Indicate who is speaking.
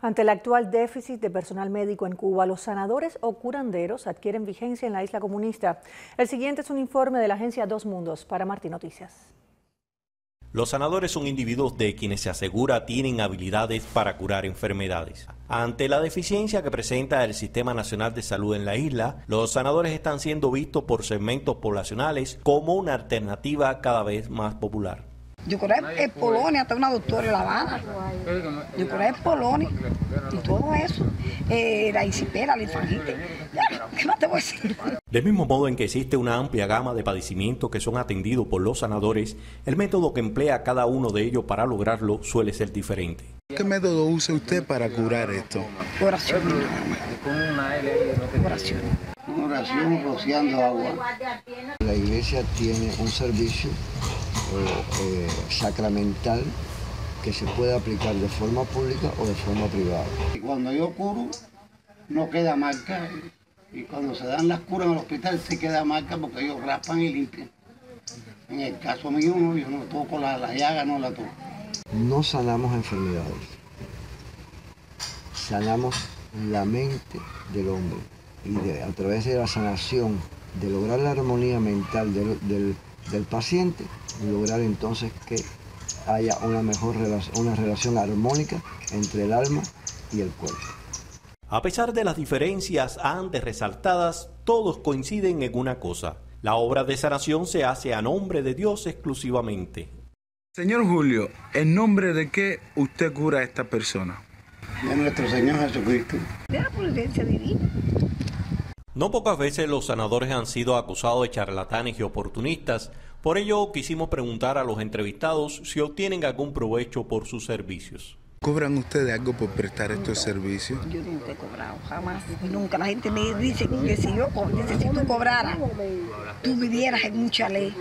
Speaker 1: Ante el actual déficit de personal médico en Cuba, los sanadores o curanderos adquieren vigencia en la isla comunista. El siguiente es un informe de la agencia Dos Mundos para Martín Noticias.
Speaker 2: Los sanadores son individuos de quienes se asegura tienen habilidades para curar enfermedades. Ante la deficiencia que presenta el Sistema Nacional de Salud en la isla, los sanadores están siendo vistos por segmentos poblacionales como una alternativa cada vez más popular.
Speaker 3: Yo creo en Polonia, hasta una doctora en La Habana. Yo creo en Polonia y todo eso. Eh, la isipera, la infangite. ¿Qué más te voy a decir?
Speaker 2: Del mismo modo en que existe una amplia gama de padecimientos que son atendidos por los sanadores, el método que emplea cada uno de ellos para lograrlo suele ser diferente.
Speaker 4: ¿Qué método usa usted para curar esto?
Speaker 3: Oración. Oración.
Speaker 5: Oración rociando agua.
Speaker 6: La iglesia tiene un servicio eh, sacramental que se puede aplicar de forma pública o de forma privada.
Speaker 5: Y cuando yo curo, no queda marca. Y cuando se dan las curas en el hospital, sí queda marca porque ellos raspan y limpian. En el caso mío, no, yo no toco la, la llaga, no la toco.
Speaker 6: No sanamos enfermedades, sanamos la mente del hombre. Y a través de la sanación, de lograr la armonía mental del, del, del paciente, lograr entonces que haya una mejor relación, una relación armónica entre el alma y el cuerpo.
Speaker 2: A pesar de las diferencias antes resaltadas, todos coinciden en una cosa. La obra de sanación se hace a nombre de Dios exclusivamente.
Speaker 4: Señor Julio, ¿en nombre de qué usted cura a esta persona?
Speaker 5: De nuestro Señor Jesucristo.
Speaker 3: De la providencia divina.
Speaker 2: No pocas veces los sanadores han sido acusados de charlatanes y oportunistas, por ello quisimos preguntar a los entrevistados si obtienen algún provecho por sus servicios.
Speaker 4: ¿Cobran ustedes algo por prestar estos servicios?
Speaker 3: Yo nunca he cobrado, jamás. Nunca. La gente me dice que si yo dice, si tú cobraras, tú vivieras en mucha ley.